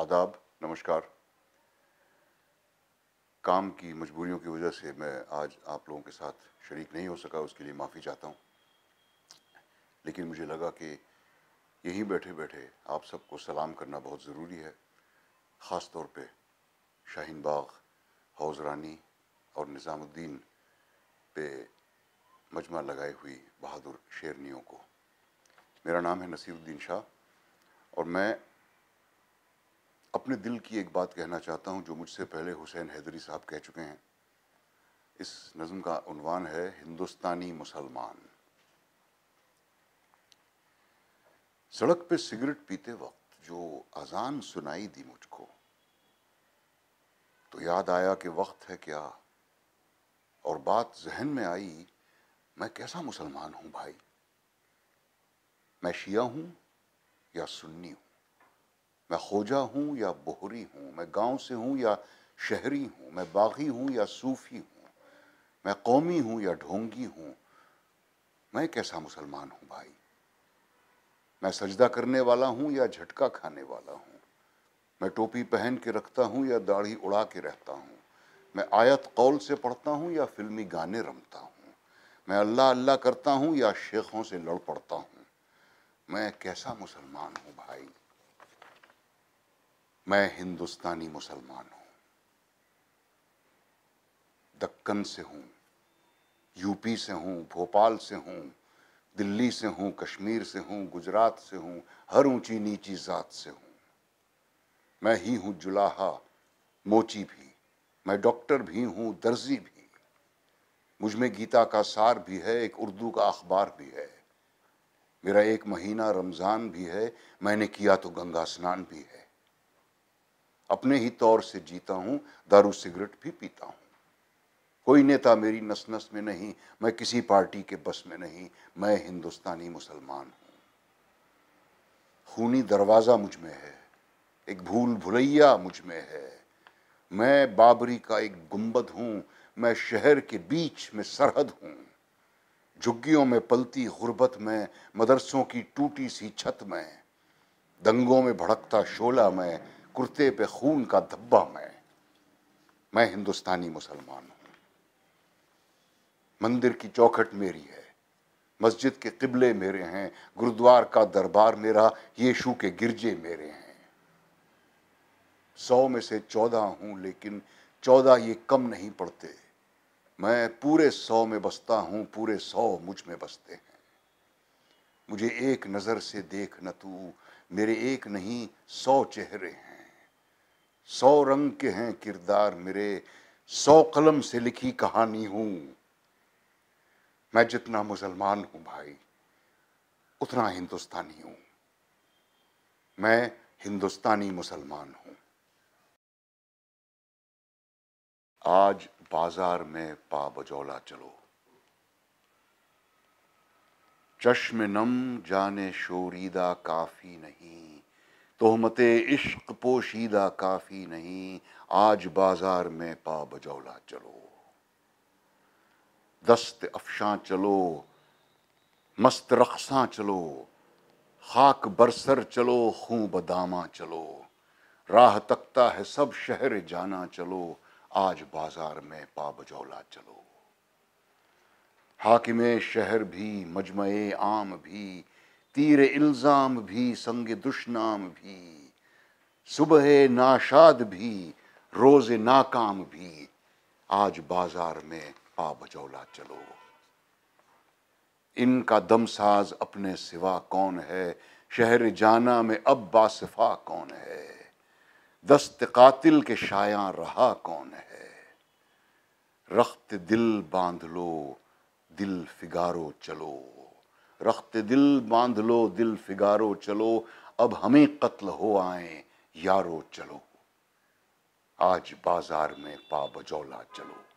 آداب، نمسکار۔ کام کی مجبوریوں کی وجہ سے میں آج آپ لوگوں کے ساتھ شریک نہیں ہو سکا، اس کے لیے معافی چاہتا ہوں۔ لیکن مجھے لگا کہ یہیں بیٹھے بیٹھے آپ سب کو سلام کرنا بہت ضروری ہے، خاص طور پہ شاہین باغ، حوض رانی اور نظام الدین پہ مجمع لگائے ہوئی بہادر شیرنیوں کو۔ میرا نام ہے نصیر الدین شاہ اور میں اپنے دل کی ایک بات کہنا چاہتا ہوں جو مجھ سے پہلے حسین حیدری صاحب کہہ چکے ہیں۔ اس نظم کا عنوان ہے ہندوستانی مسلمان۔ سڑک پہ سگریٹ پیتے وقت جو اذان سنائی دی مجھ کو، تو یاد آیا کہ وقت ہے کیا؟ اور بات ذہن میں آئی، میں کیسا مسلمان ہوں بھائی؟ میں شیعہ ہوں یا سنی ہوں؟ میں خوجہ ہوں یا بہری ہوں، میں گاؤں سے ہوں یا شہری ہوں، میں باغی ہوں یا صوفی ہوں، میں قومی ہوں یا ڈھونگی ہوں، میں کیسا مسلمان ہوں بھائی؟ میں سجدہ کرنے والا ہوں یا جھٹکا کھانے والا ہوں؟ میں ٹوپی پہن کے رکھتا ہوں یا داڑھی اڑا کے رہتا ہوں؟ میں آیت قول سے پڑھتا ہوں یا فلمی گانے رمتا ہوں؟ میں اللہ اللہ کرتا ہوں یا شیخوں سے لڑ پڑتا ہوں؟ میں کیسا مسلمان ہوں بھائی؟ میں ہندوستانی مسلمان ہوں دکن سے ہوں، یو پی سے ہوں، بھوپال سے ہوں، دلی سے ہوں، کشمیر سے ہوں، گجرات سے ہوں، ہر اونچی نیچی ذات سے ہوں۔ میں ہی ہوں جلاحا موچی بھی۔ میں ڈاکٹر بھی ہوں، درزی بھی۔ مجھ میں گیتا کا سار بھی ہے، ایک اردو کا اخبار بھی ہے۔ میرا ایک مہینہ رمضان بھی ہے، میں نے کیا تو گنگا سنان بھی ہے۔ اپنے ہی طور سے جیتا ہوں، دارو سگریٹ بھی پیتا ہوں۔ کوئی نیتا میری نس نس میں نہیں، میں کسی پارٹی کے بس میں نہیں، میں ہندوستانی مسلمان ہوں۔ خونی دروازہ مجھ میں ہے، ایک بھول بھلیا مجھ میں ہے۔ میں بابری کا ایک گنبد ہوں، میں شہر کے بیچ میں سرحد ہوں۔ جھگیوں میں پلتی غربت میں، مدرسوں کی ٹوٹی سی چھت میں۔ دنگوں میں بھڑکتا شولہ میں کرتے پہ خون کا دھبا میں میں ہندوستانی مسلمان ہوں۔ مندر کی چوکھٹ میری ہے، مسجد کے قبلے میرے ہیں گردوار کا دربار میرا، یشو کے گرجے میرے ہیں۔ سو میں سے چودہ ہوں لیکن چودہ یہ کم نہیں پڑتے۔ میں پورے سو میں بستا ہوں، پورے سو مجھ میں بستے ہیں۔ مجھے ایک نظر سے دیکھ نہ تو، میرے ایک نہیں، سو چہرے ہیں۔ سو رنگ کے ہیں کردار میرے، سو قلم سے لکھی کہانی ہوں۔ میں جتنا مسلمان ہوں بھائی، اتنا ہندوستانی ہوں۔ میں ہندوستانی مسلمان ہوں۔ آج بازار میں پا بجولا چلو۔ چشم نم جانے شوریدہ کافی نہیں۔ تہمت عشق پوشیدہ کافی نہیں، آج بازار میں پا بجولا چلو۔ دست افشاں چلو، مست رقصاں چلو، خاک برسر چلو خوں بداماں چلو۔ راہ تکتا ہے سب شہر جانا چلو، آج بازار میں پا بجولا چلو۔ حاکم شہر بھی، مجمع عام بھی تیر الزام بھی سنگ دشنام بھی، صبح ناشاد بھی، روز ناکام بھی۔ آج بازار میں پا بجولا چلو۔ ان کا دم ساز اپنے سوا کون ہے؟ شہر جانا میں اب باصفا کون ہے؟ دست قاتل کے شایاں رہا کون ہے؟ رخت دل باندھ لو، دل فگارو چلو۔ رخت دل باندھ لو، دل فگارو، چلو۔ اب ہمیں قتل ہو آئیں، یارو، چلو۔ آج بازار میں پا بجولا، چلو۔